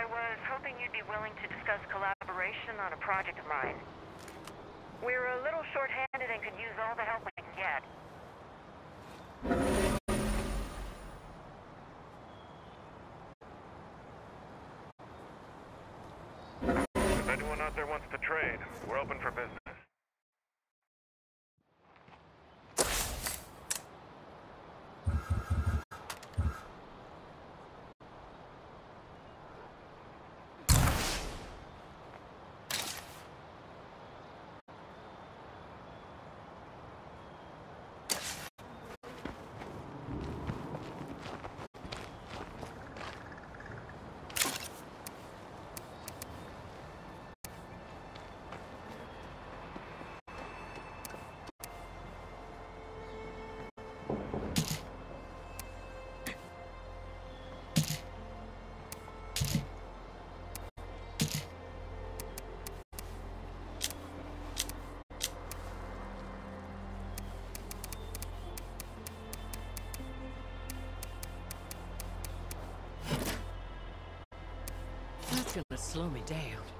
I was hoping you'd be willing to discuss collaboration on a project of mine. We're a little short-handed and could use all the help we can get. If anyone out there wants to trade, we're open for business. Slow me down.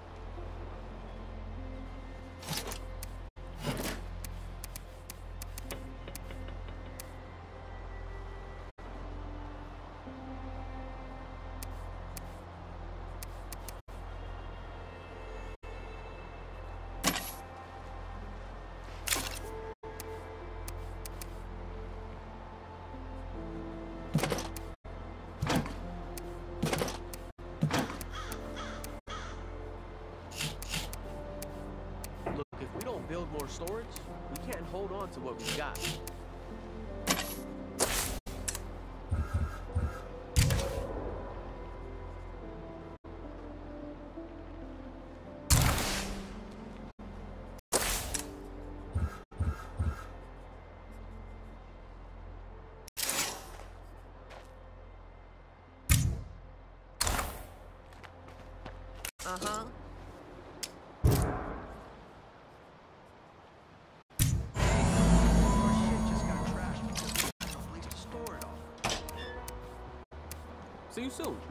Build more storage, we can't hold on to what we've got. Uh-huh. Soon.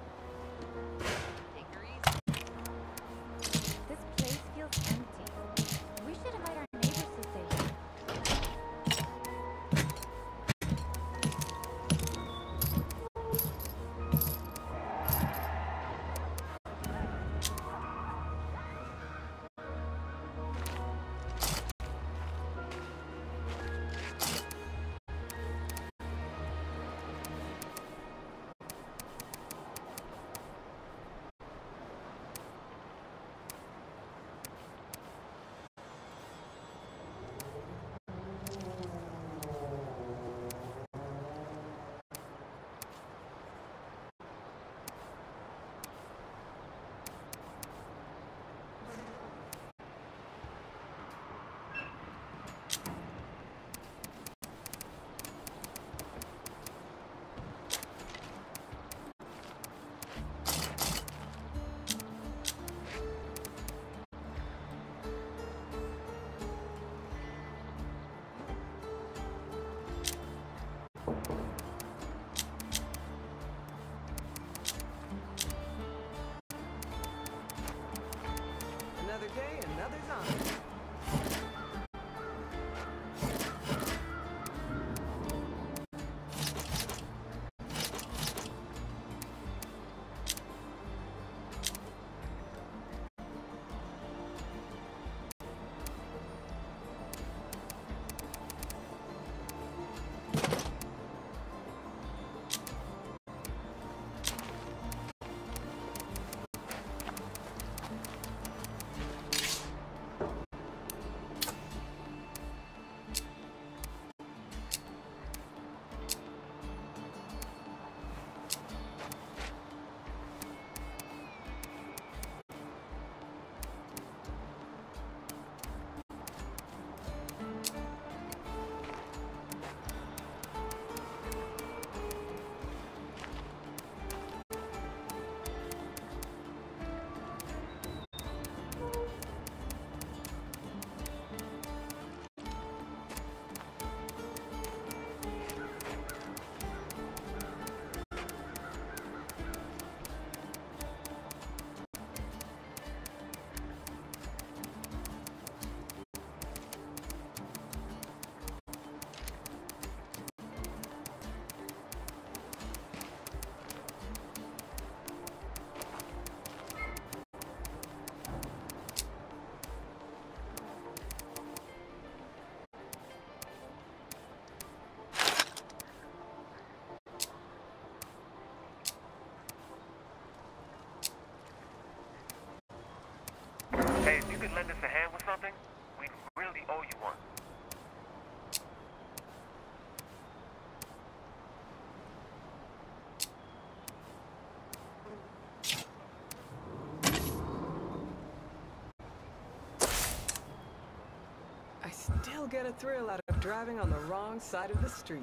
staying. you could lend us a hand with something, we really owe you one. I still get a thrill out of driving on the wrong side of the street.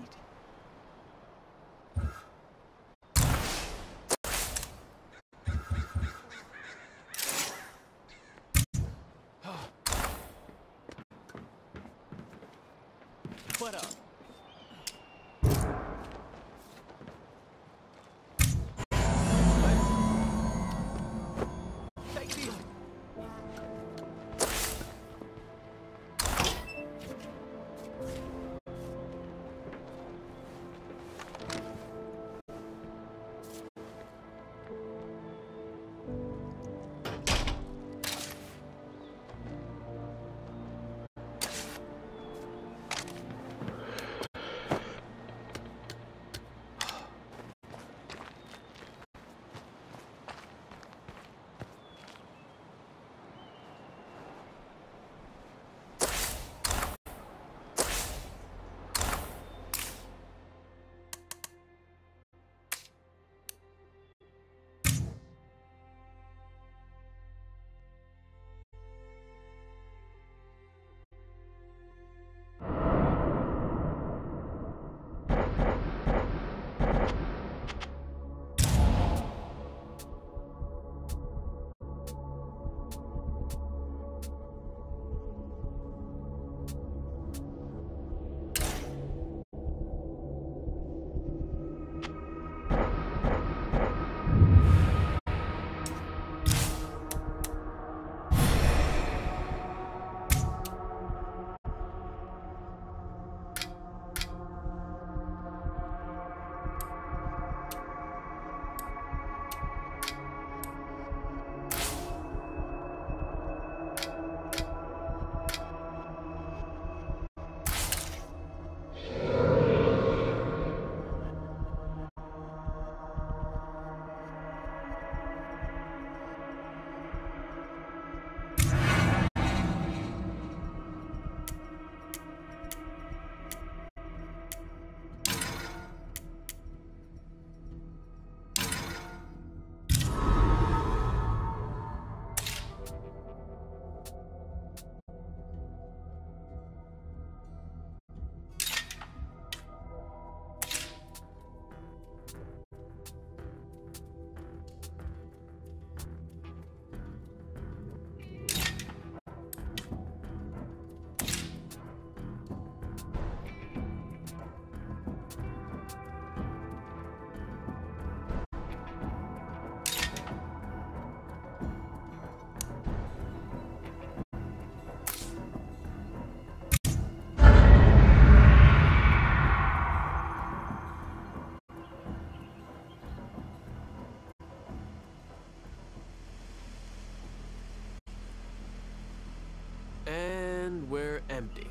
And we're empty.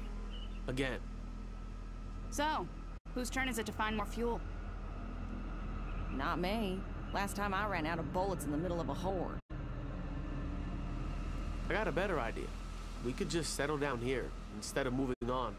Again. So, whose turn is it to find more fuel? Not me. Last time I ran out of bullets in the middle of a horde. I got a better idea. We could just settle down here instead of moving on.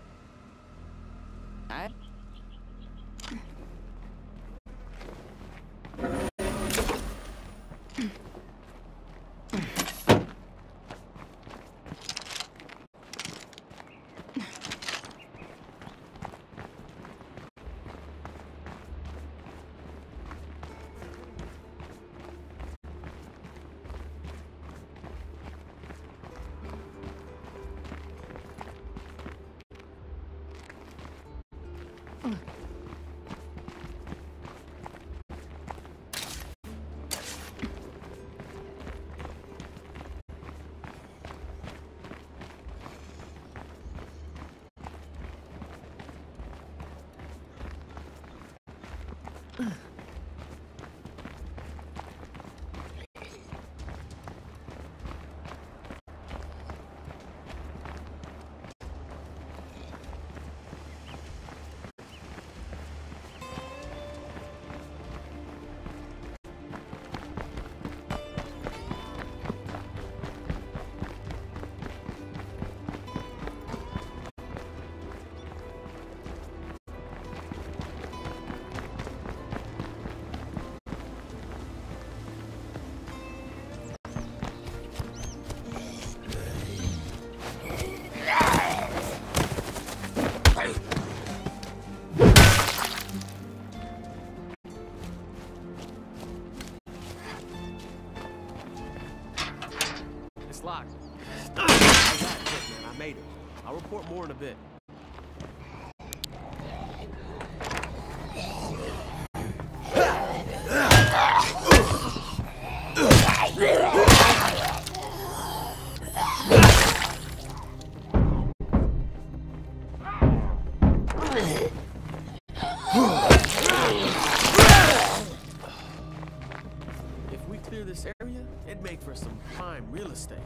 Real estate.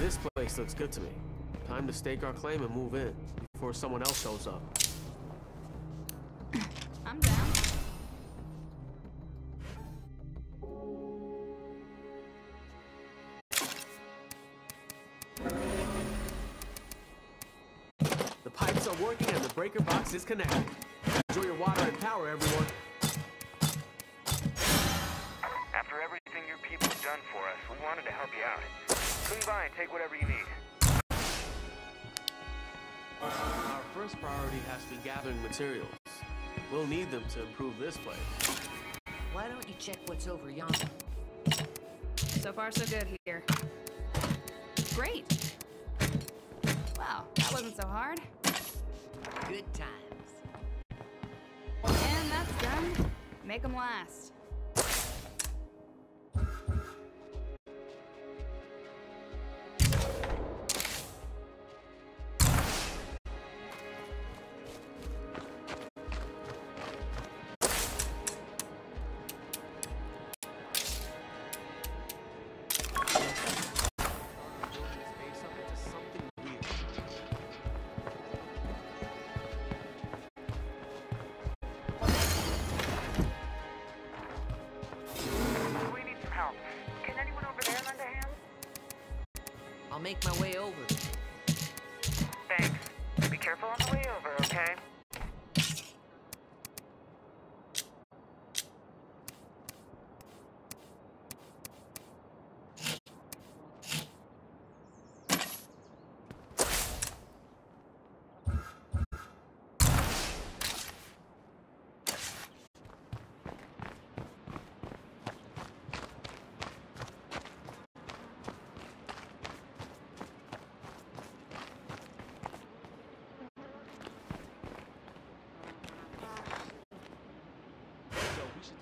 This place looks good to me. Time to stake our claim and move in before someone else shows up. Breaker is connected. Enjoy your water and power, everyone. After everything your people have done for us, we wanted to help you out. Swing by and take whatever you need. Our first priority has to be gathering materials. We'll need them to improve this place. Why don't you check what's over yonder? So far, so good here. Great. Wow, that wasn't so hard. Good times. Done. Make them last. Make my way over.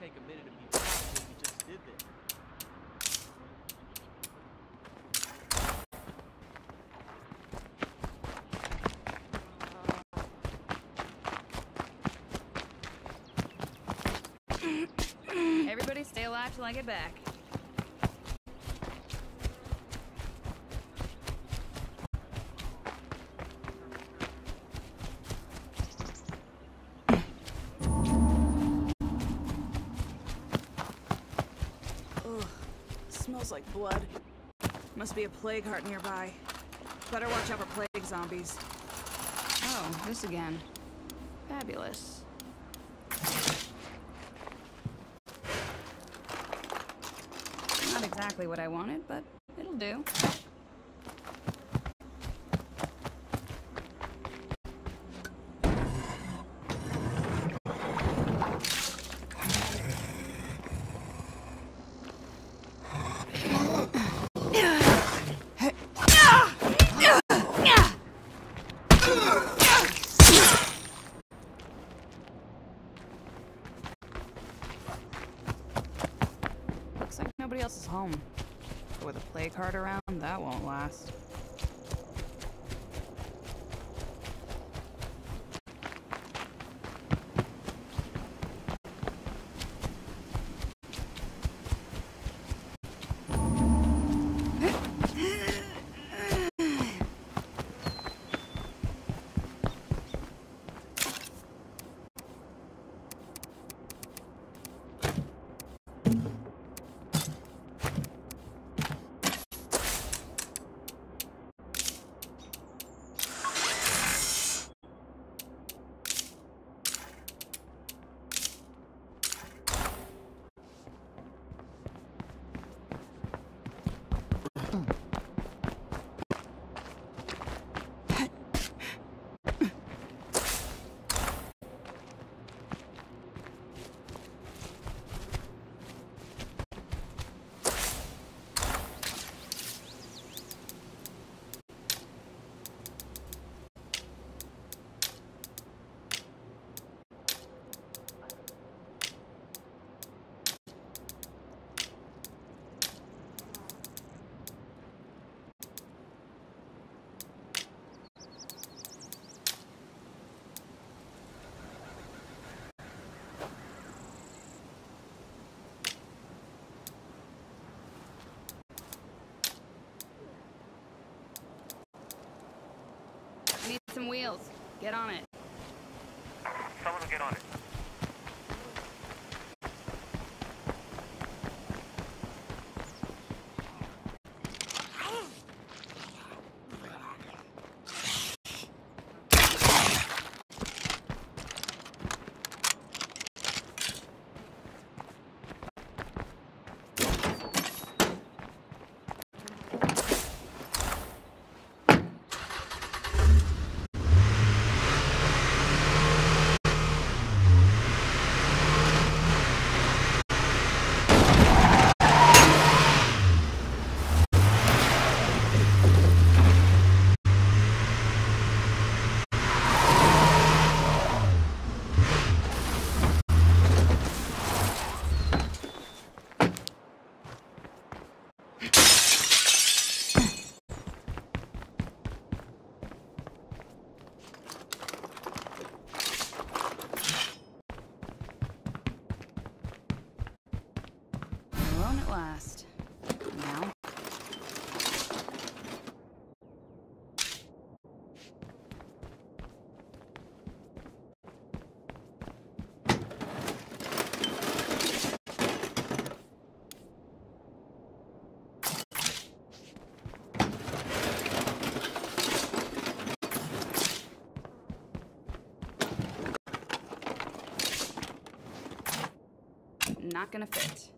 Take a minute and be we just did. Everybody stay alive till I get back. Must be a plague heart nearby. Better watch out for plague zombies. Oh, this again. Fabulous. Not exactly what I wanted, but it'll do. Home. But with a plague heart around, that won't last. Get on it. Someone will get on it. Alone at last. Now. Not gonna fit.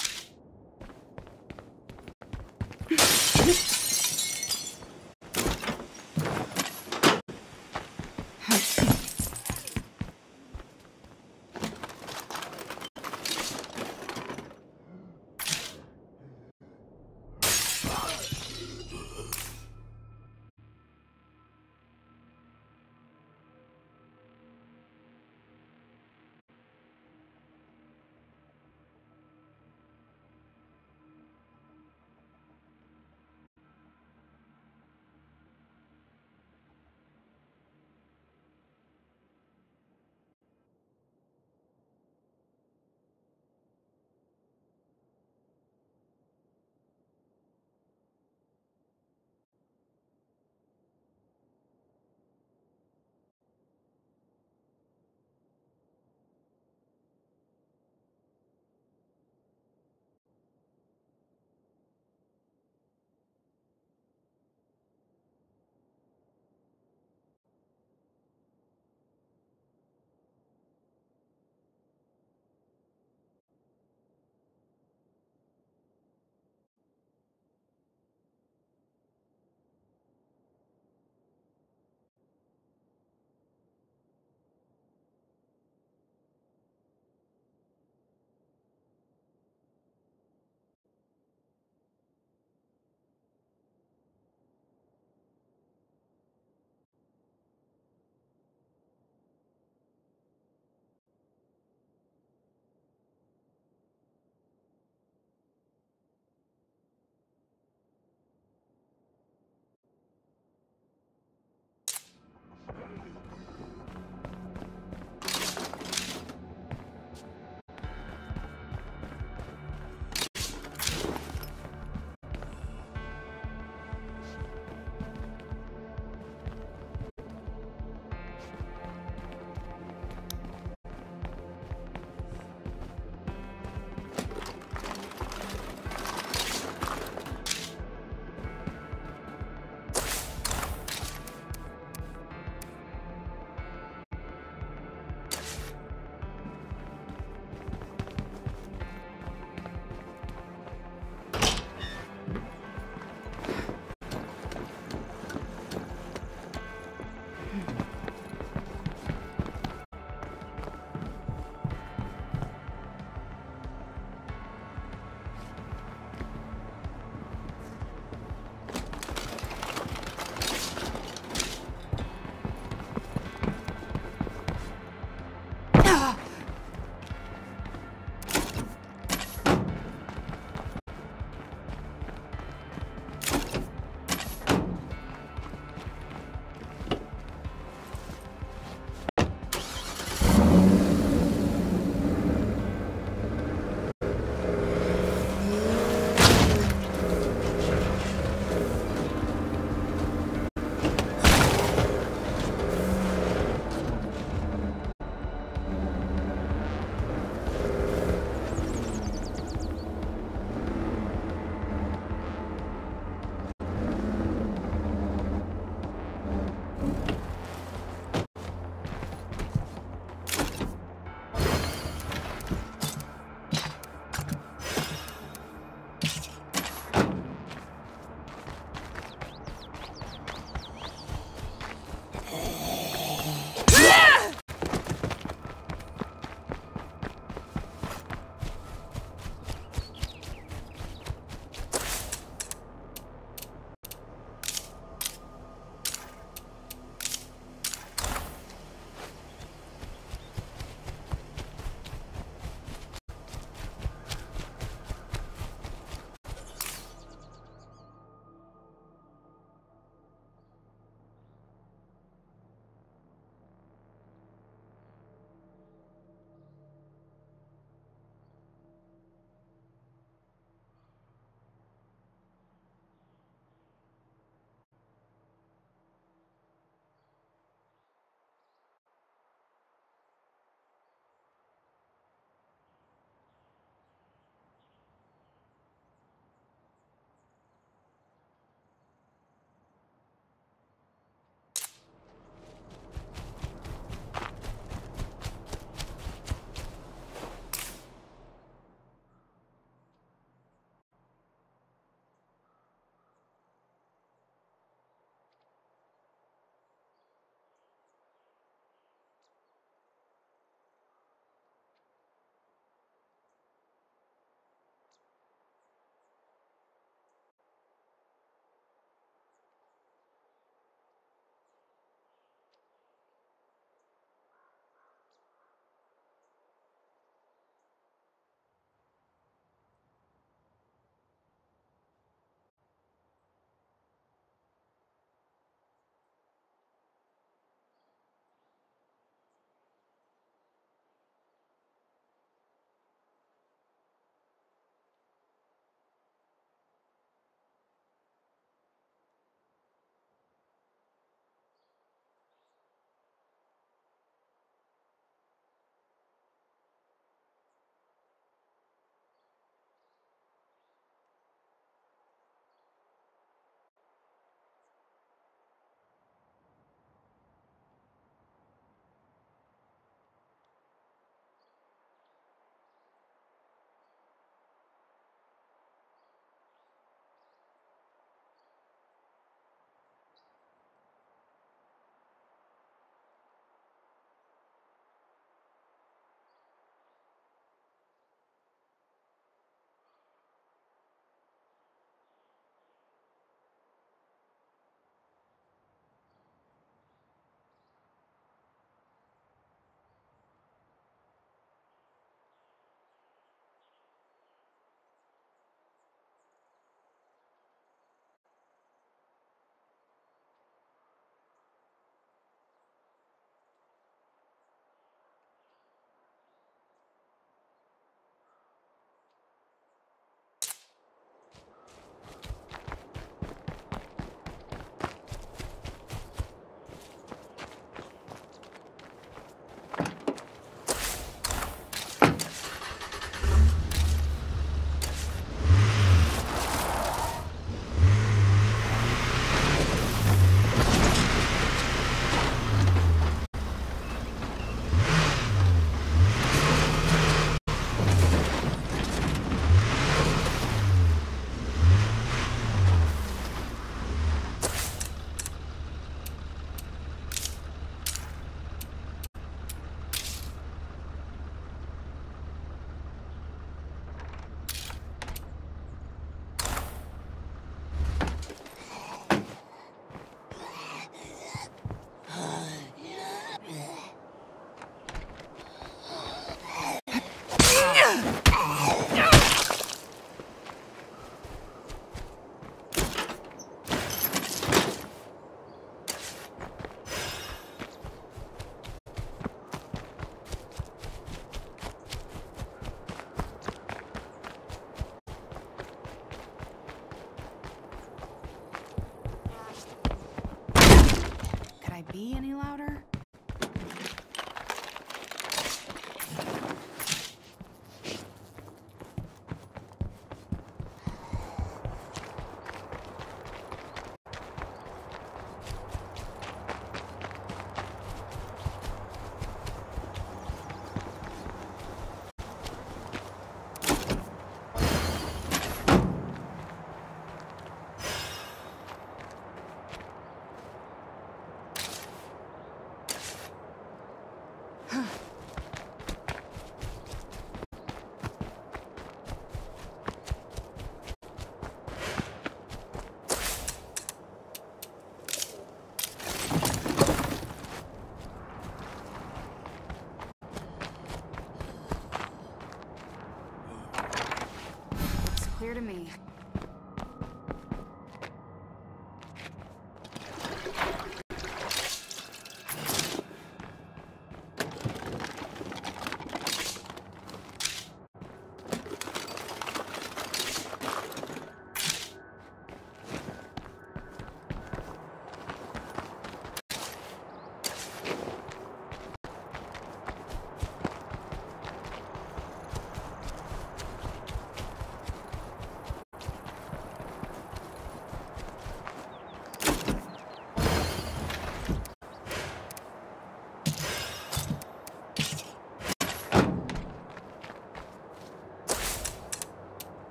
To me.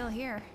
Kill here.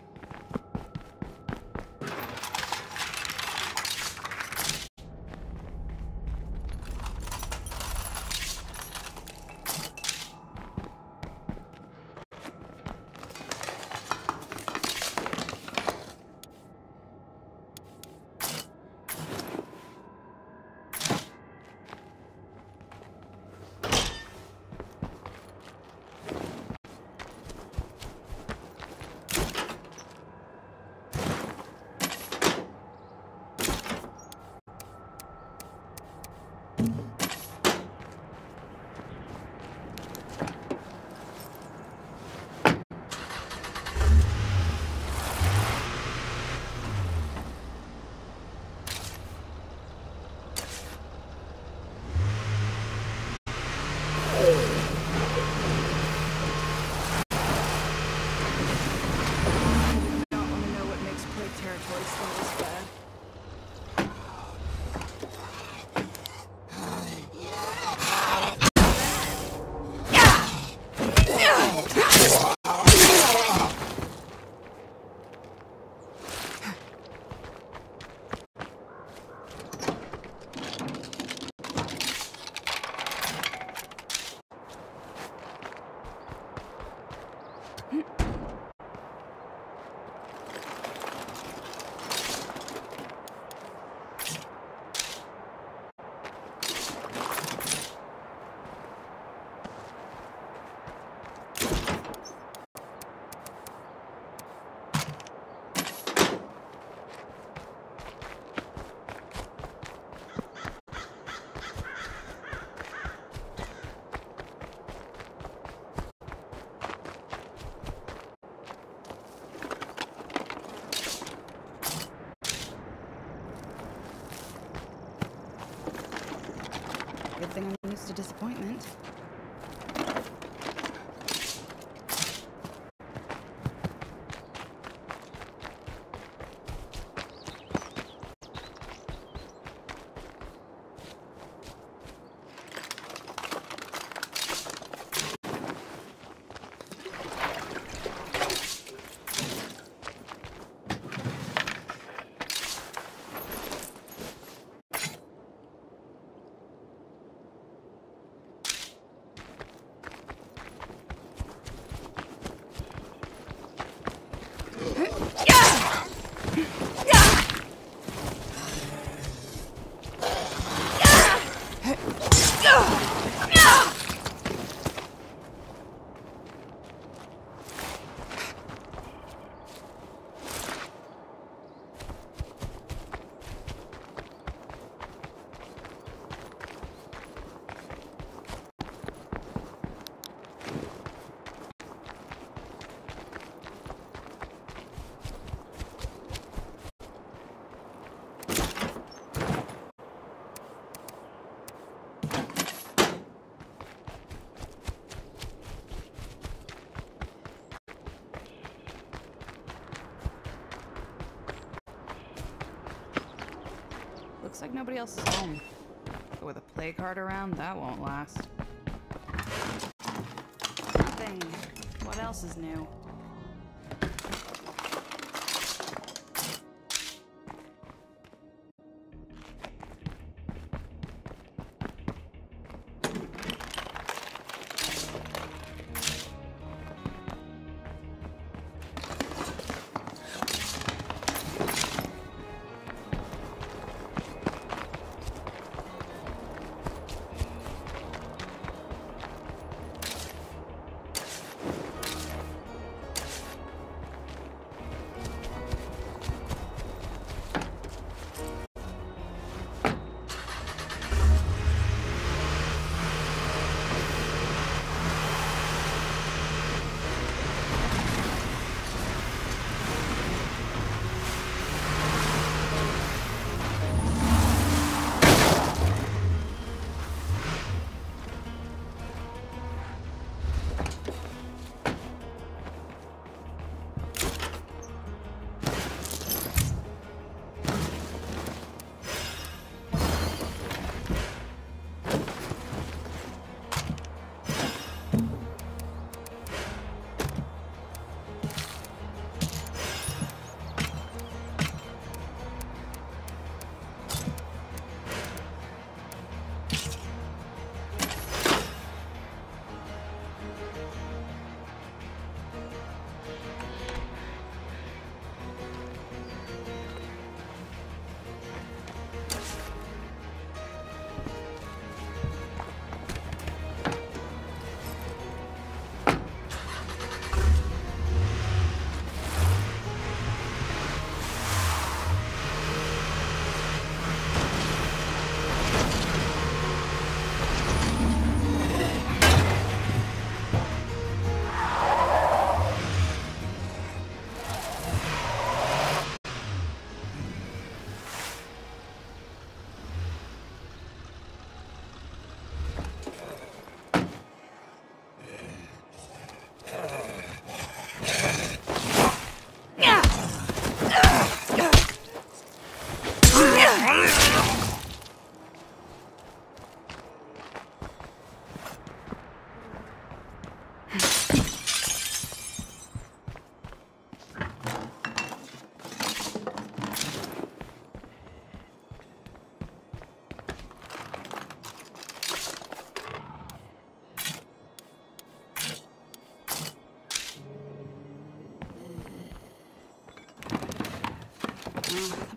Disappointment. Looks like nobody else is home. But with a plague heart around, that won't last.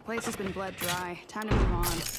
Place has been bled dry. Time to move on.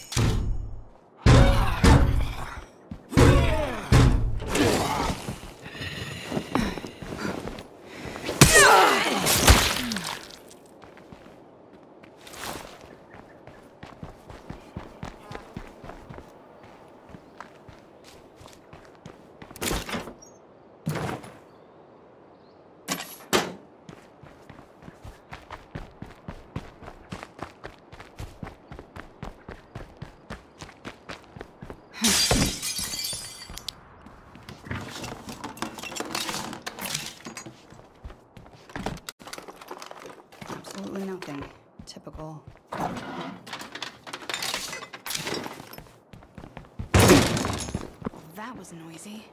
absolutely nothing. Typical. That was noisy.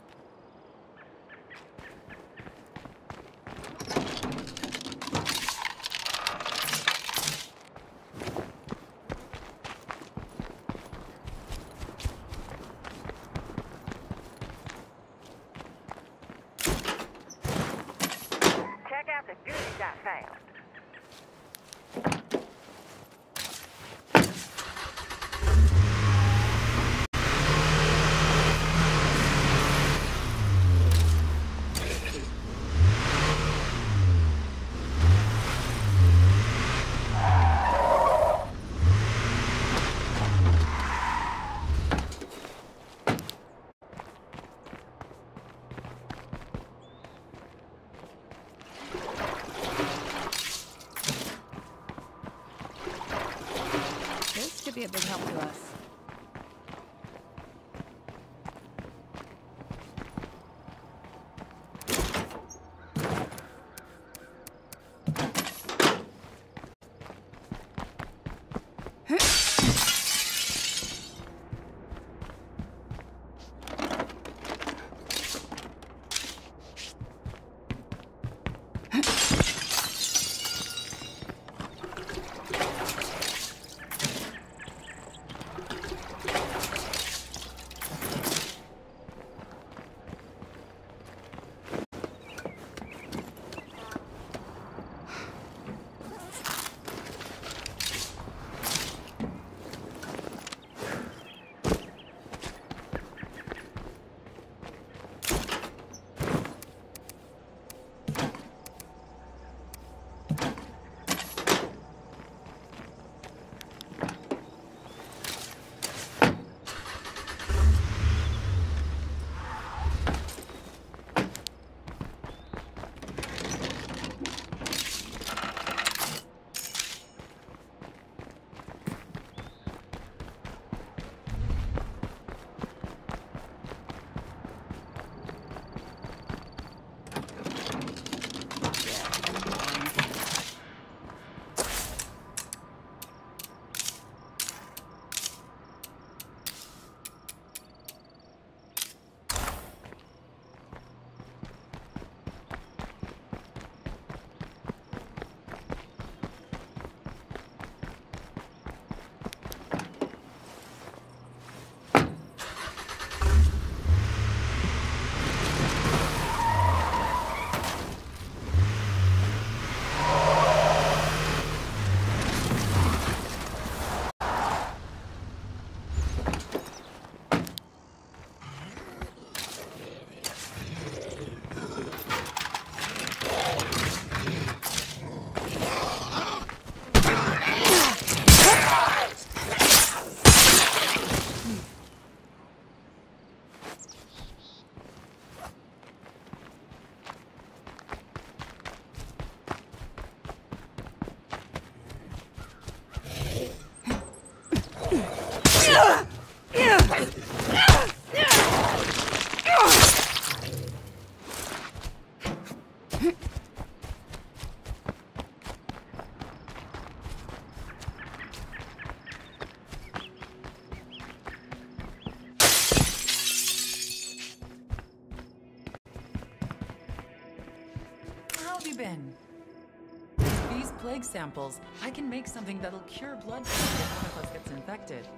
Samples, I can make something that'll cure blood cancer if one of us gets infected.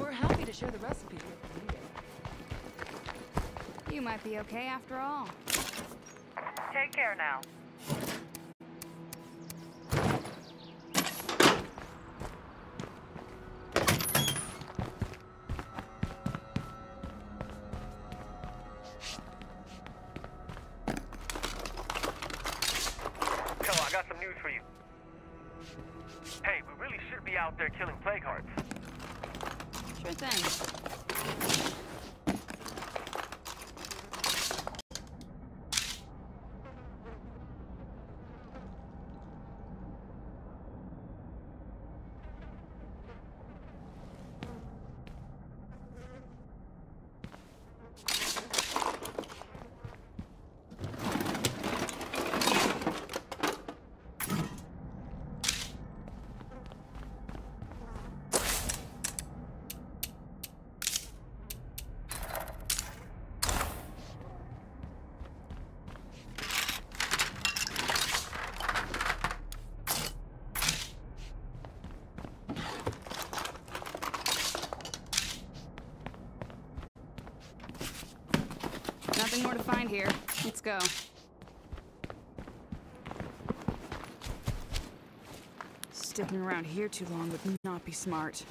We're happy to share the recipe if you. You might be okay after all. Take care now. For you. Hey, we really should be out there killing plague hearts. Sure thing. Go. Sticking around here too long would not be smart.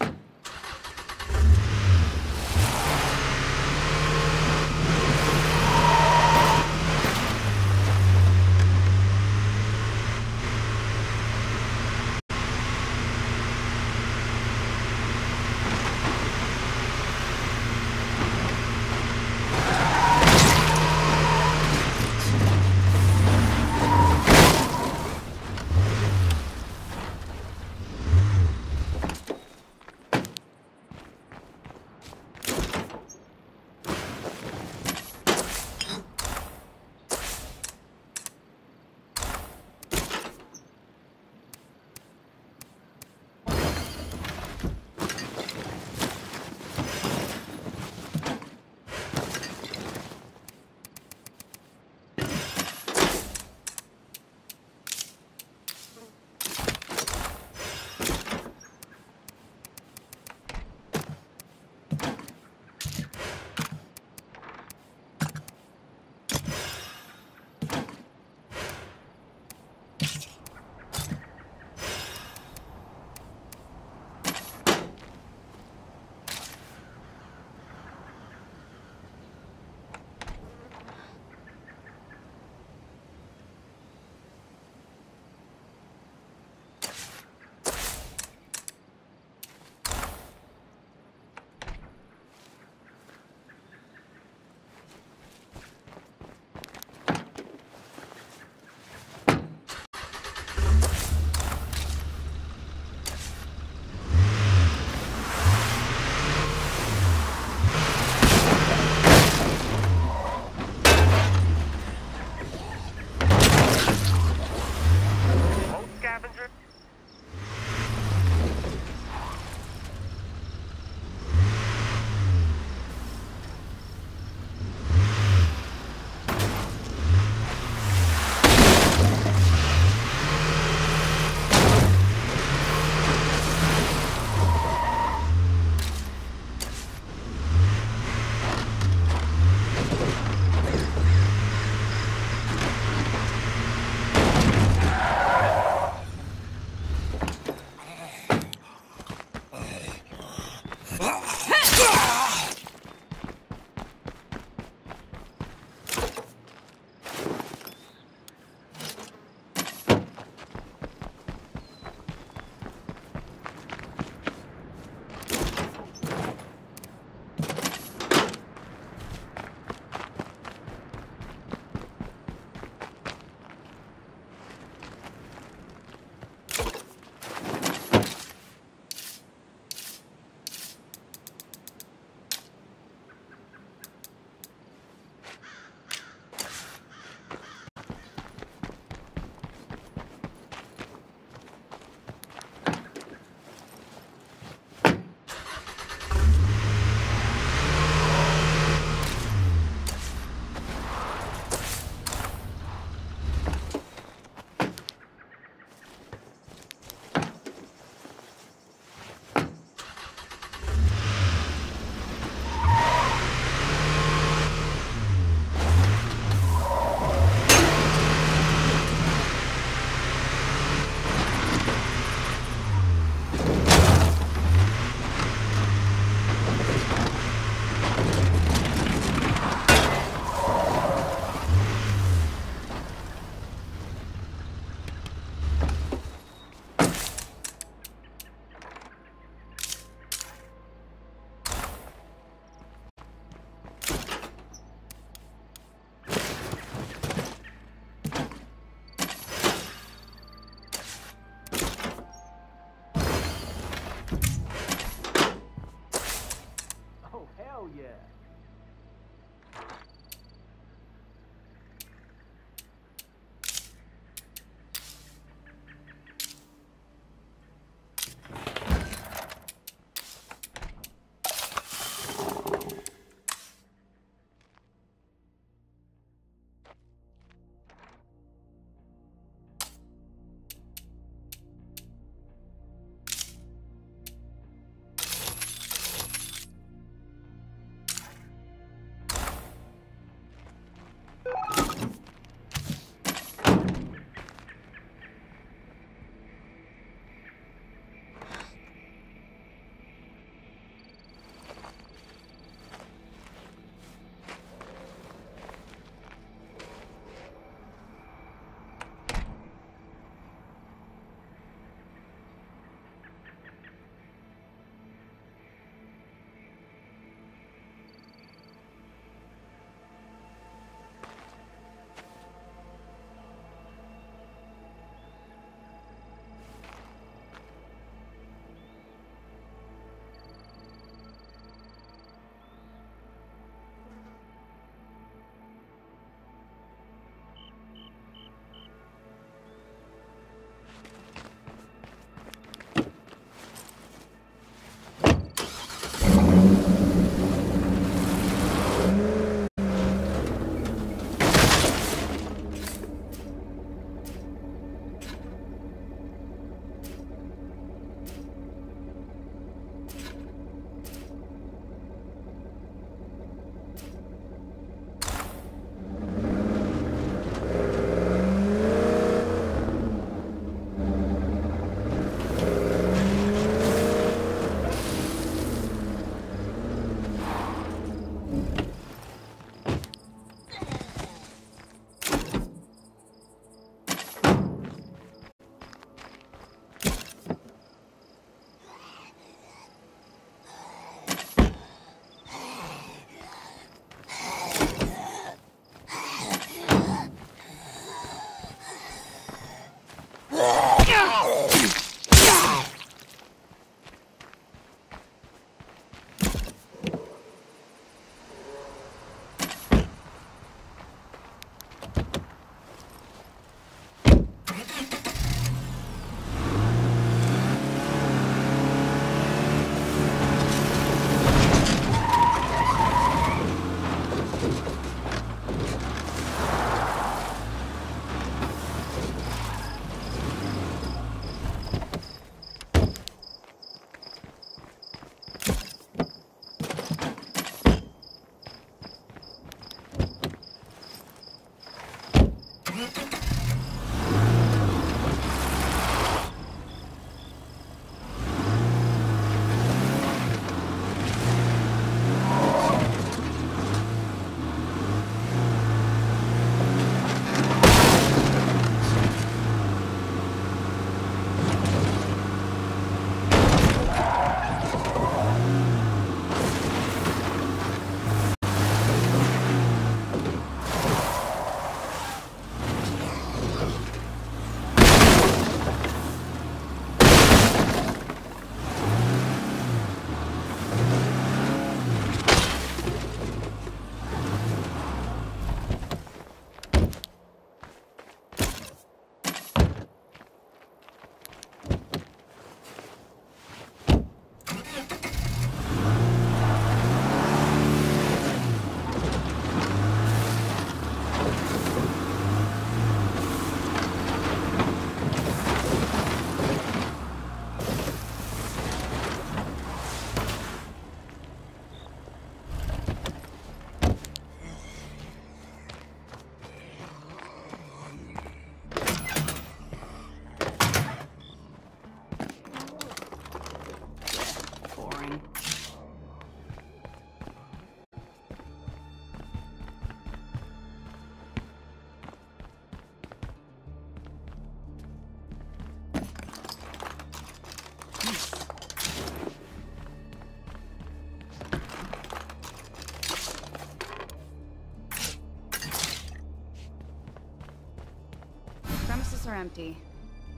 Are empty.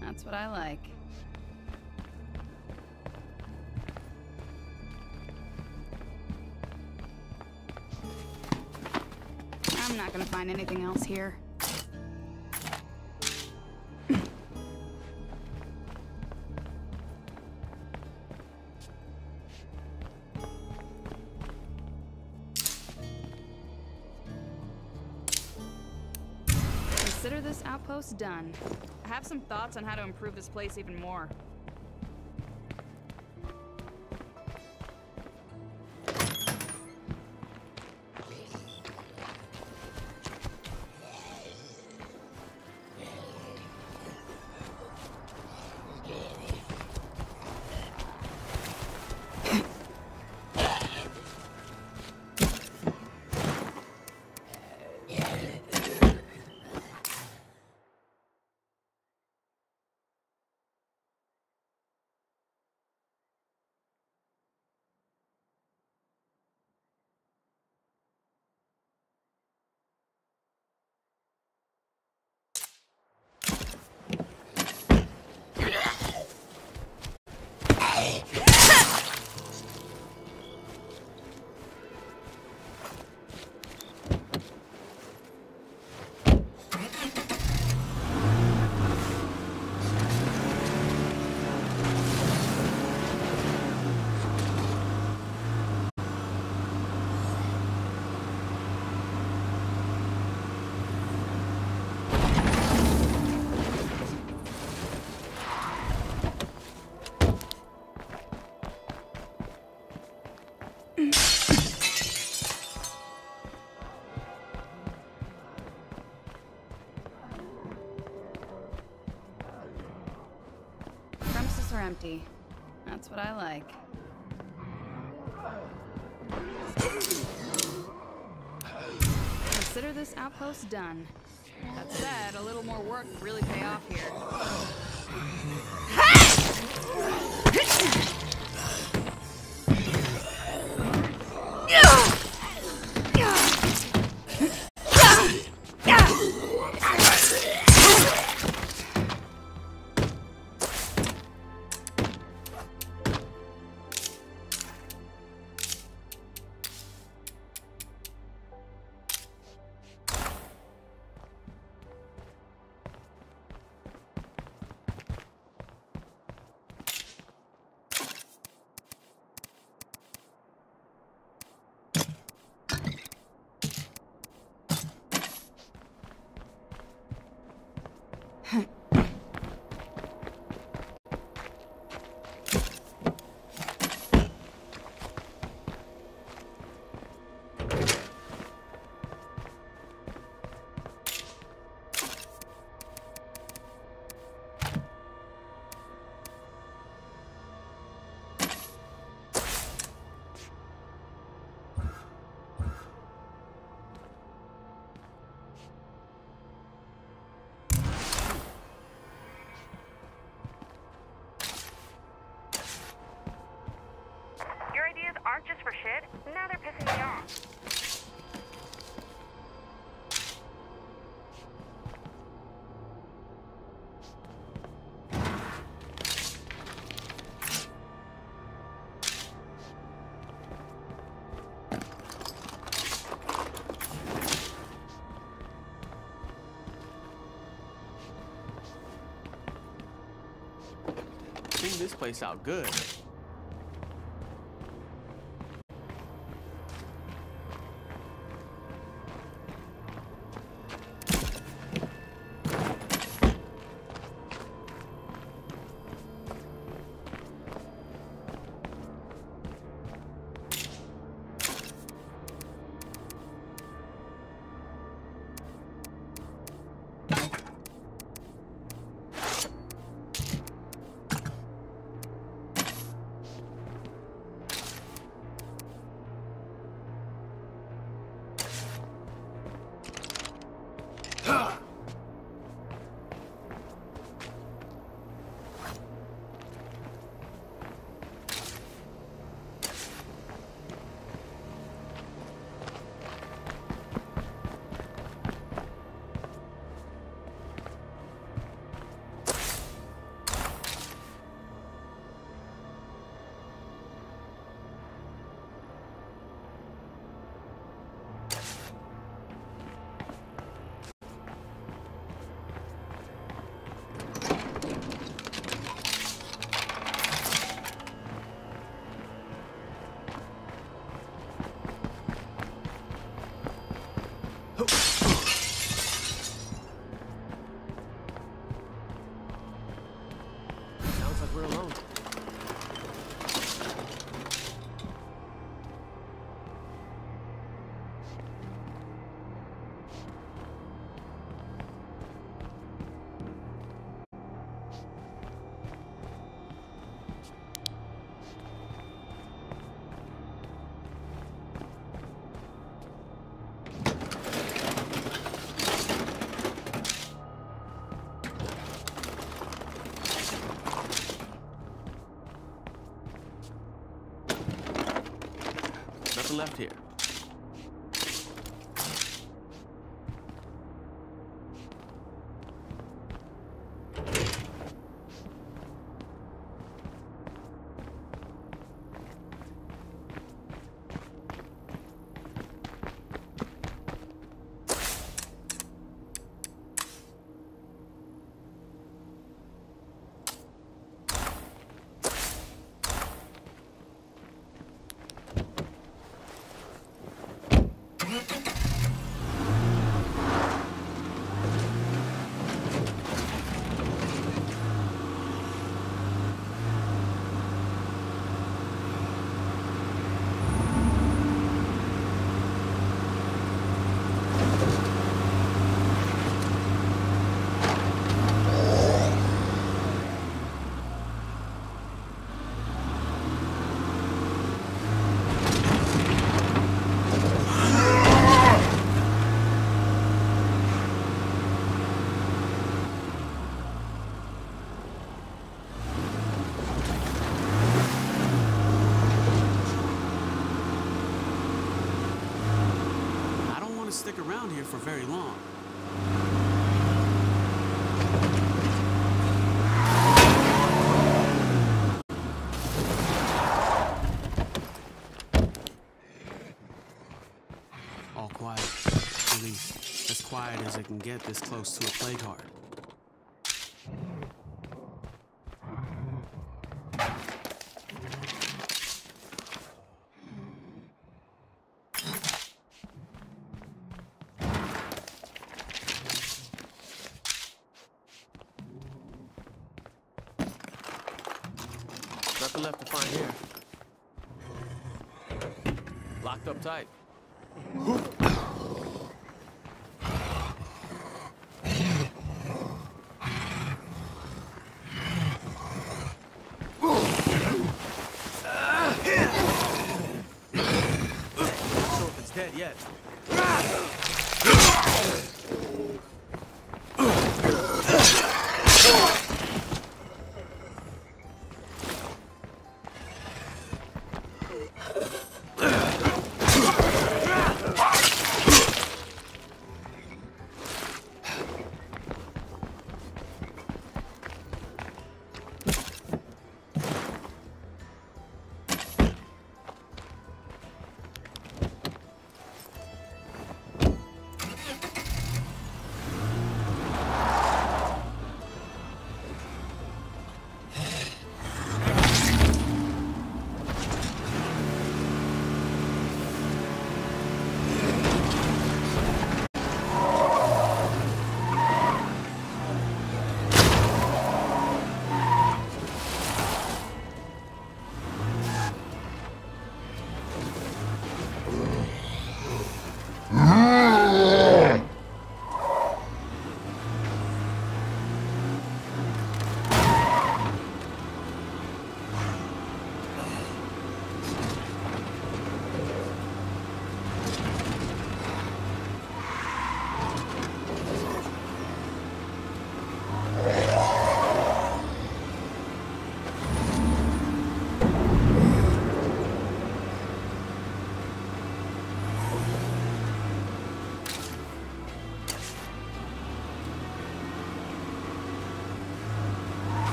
That's what I like. I'm not gonna find anything else here. Outpost done. I have some thoughts on how to improve this place even more. Empty. That's what I like. Consider this outpost done. That said, a little more work would really pay off here. Aren't just for shit. Now they're pissing me off. This place out good. Left here. I don't want to stick around here for very long. All quiet. At least, as quiet as it can get this close to a plague heart. Nothing left to find here. Locked up tight.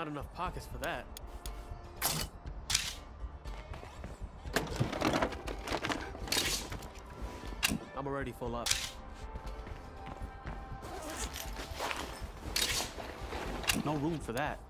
Not enough pockets for that. I'm already full up. No room for that.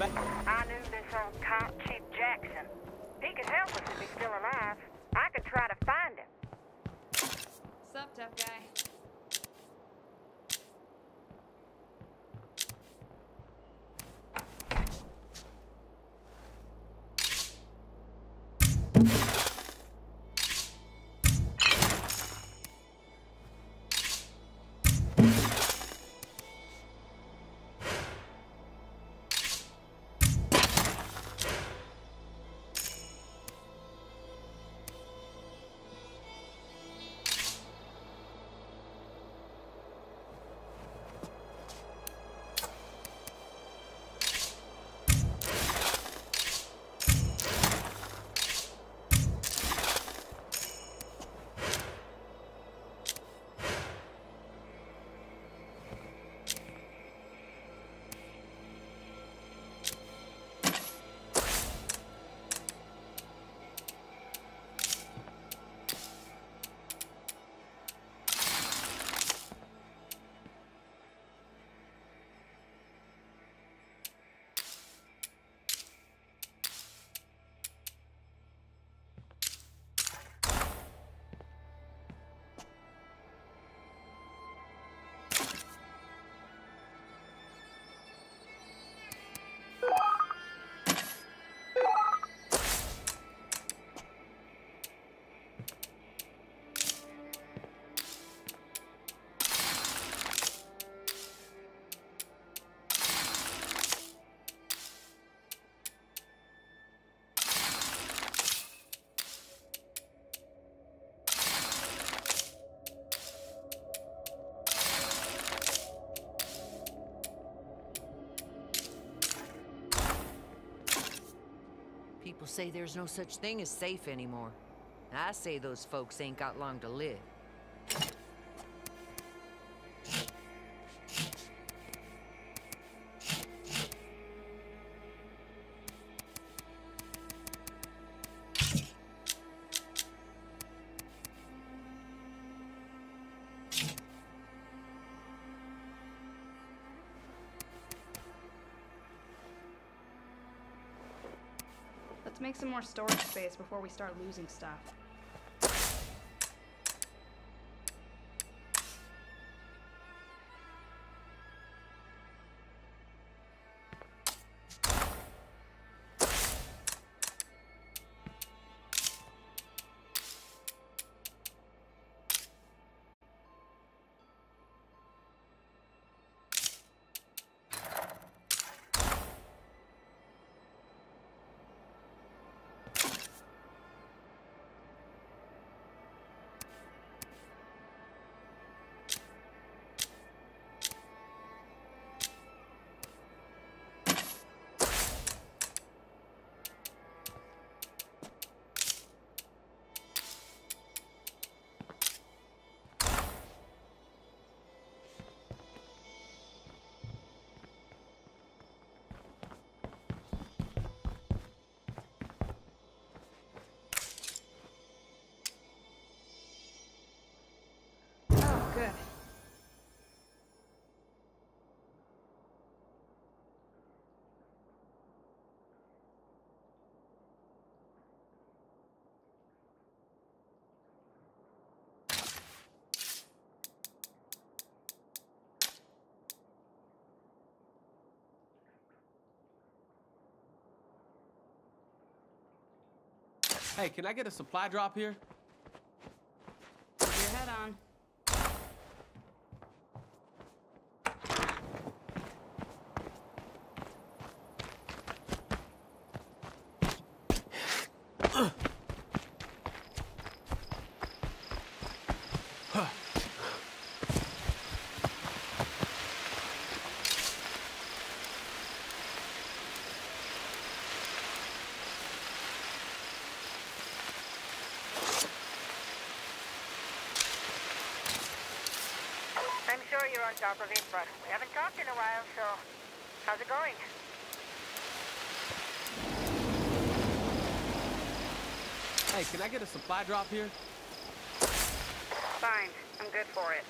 Ha, I'm. I knew this old cop, Chief Jackson. He could help us if he's still alive. I could try to find him. Sup, tough guy? Say there's no such thing as safe anymore. I say those folks ain't got long to live. Make some more storage space before we start losing stuff. Hey, can I get a supply drop here? Your head on. I'm sure you're on top of it, but we haven't talked in a while, so how's it going? Hey, can I get a supply drop here? Fine. I'm good for it.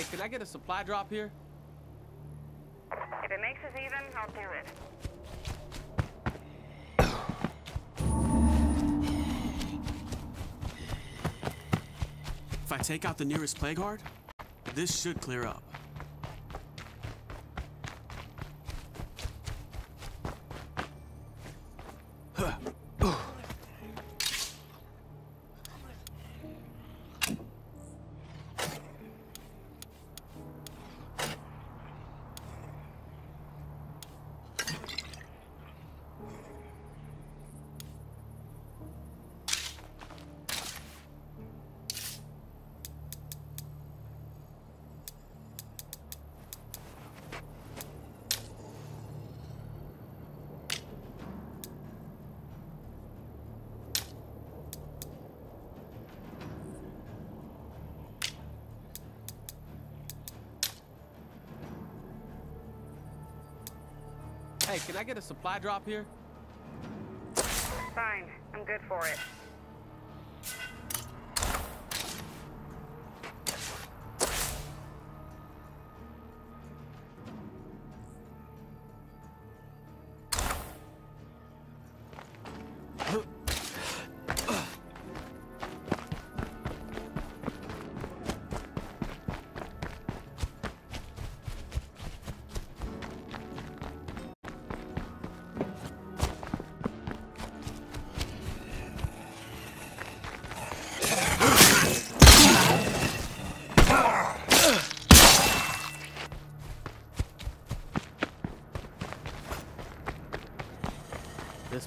Hey, can I get a supply drop here? If it makes us even, I'll do it. If I take out the nearest plague heart, this should clear up. I get a supply drop here? Fine. I'm good for it.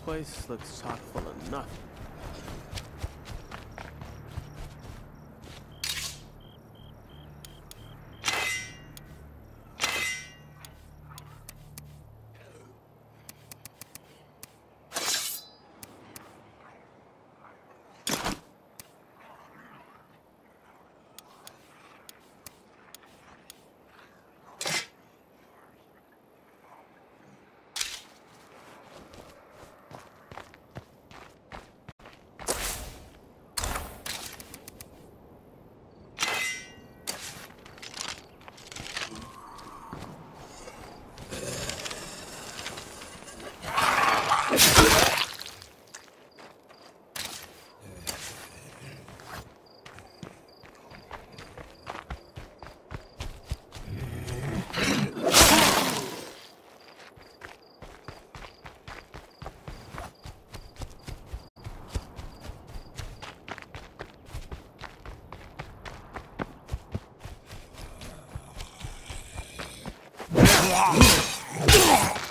Place looks chock full nothing. You know, for the end of the world, I honestly expected worse.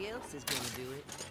Nobody else is gonna do it.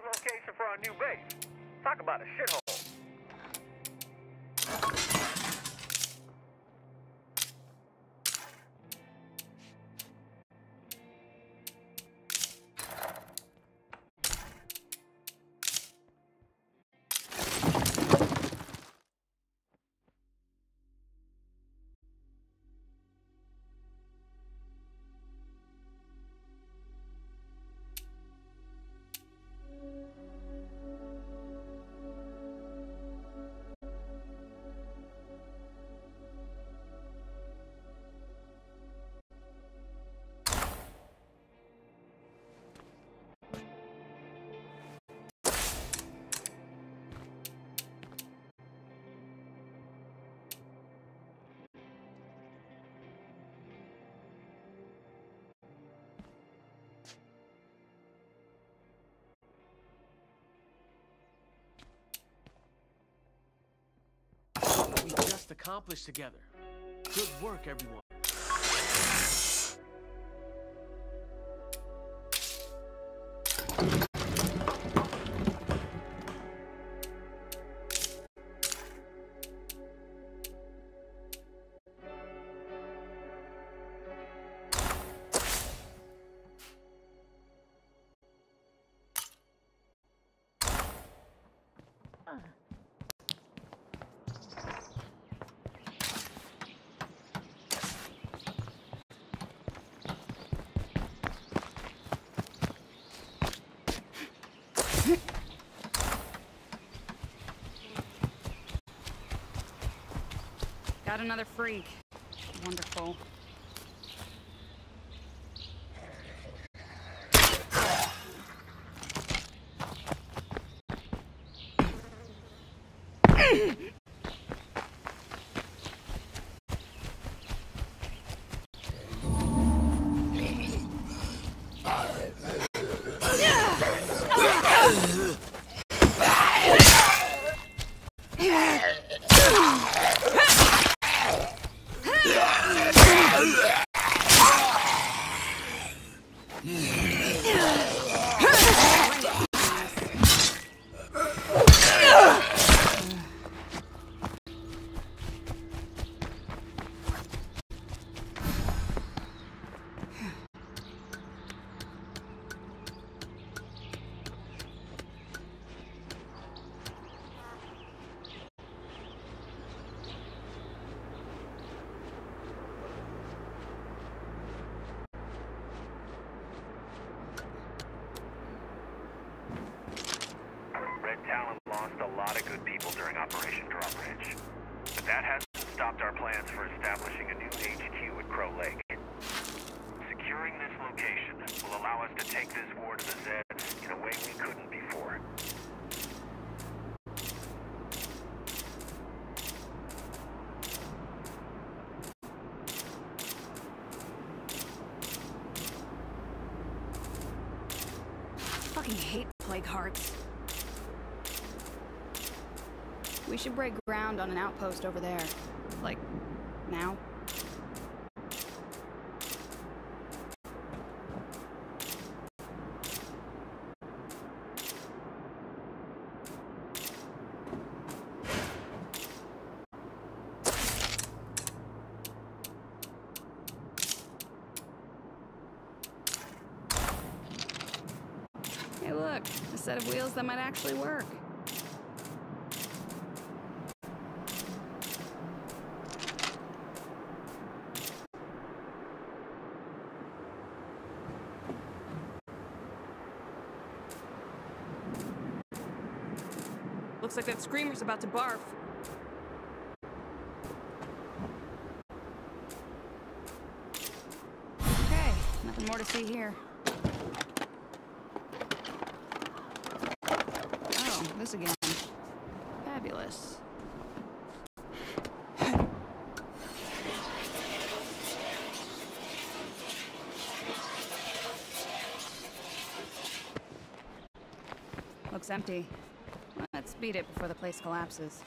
Preparation for our new base. Talk about a shithole. We just accomplished together. Good work, everyone. Another freak. Wonderful. Red Talon lost a lot of good people during Operation Drawbridge. But that hasn't stopped our plans for establishing a new HQ at Crow Lake. Securing this location will allow us to take this war to the Zeds in a way we couldn't before. Fucking hate plague hearts. We should break ground on an outpost over there. Like, now. Hey look, a set of wheels that might actually work. Looks like that screamer's about to barf. Okay, nothing more to see here. Oh, this again. Fabulous. Looks empty. Beat it before the place collapses.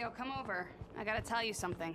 Yo, come over. I gotta tell you something.